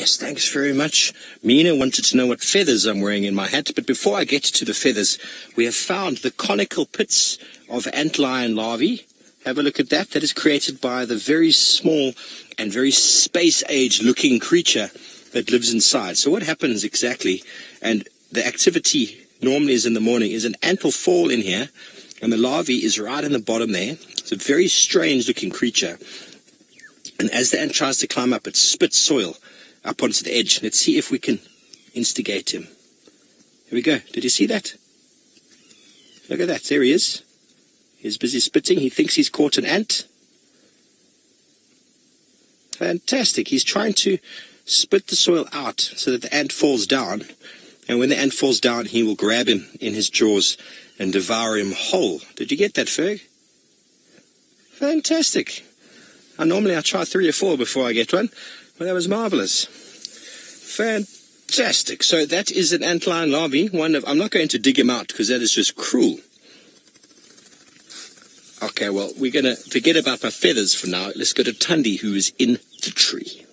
Yes, thanks very much. Mina wanted to know what feathers I'm wearing in my hat, but before I get to the feathers, we have found the conical pits of antlion larvae. Have a look at that. That is created by the very small and very space-age looking creature that lives inside. So what happens exactly, and the activity normally is in the morning, is an ant will fall in here, and the larvae is right in the bottom there. It's a very strange looking creature. And as the ant tries to climb up, it spits soil up onto the edge. Let's see if we can instigate him. Here we go. Did you see that? Look at that. There he is. He's busy spitting. He thinks he's caught an ant. Fantastic. He's trying to spit the soil out so that the ant falls down. And when the ant falls down, he will grab him in his jaws and devour him whole. Did you get that, Ferg? Fantastic. I normally I try three or four before I get one. Well, that was marvelous. Fantastic. So that is an antlion larvae. One of, I'm not going to dig him out because that is just cruel. Okay, well, we're going to forget about my feathers for now. Let's go to Tundi, who is in the tree.